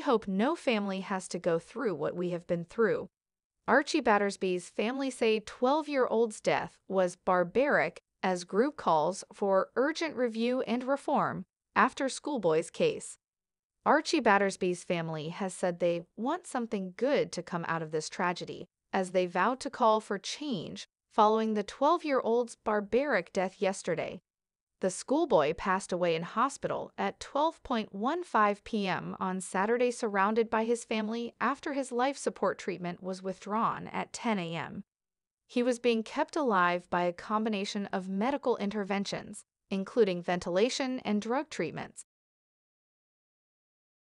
hope no family has to go through what we have been through. Archie Battersbee's family say 12 year old's death was barbaric as group calls for urgent review and reform after schoolboy's case. Archie Battersbee's family has said they want something good to come out of this tragedy, as they vow to call for change following the 12 year old's barbaric death yesterday. The schoolboy passed away in hospital at 12.15 p.m. on Saturday, surrounded by his family after his life support treatment was withdrawn at 10 a.m. He was being kept alive by a combination of medical interventions, including ventilation and drug treatments,